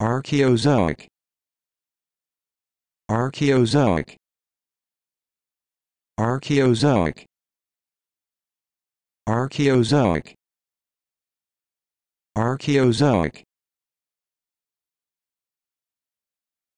Archaeozoic. Archaeozoic. Archaeozoic. Archaeozoic. Archaeozoic.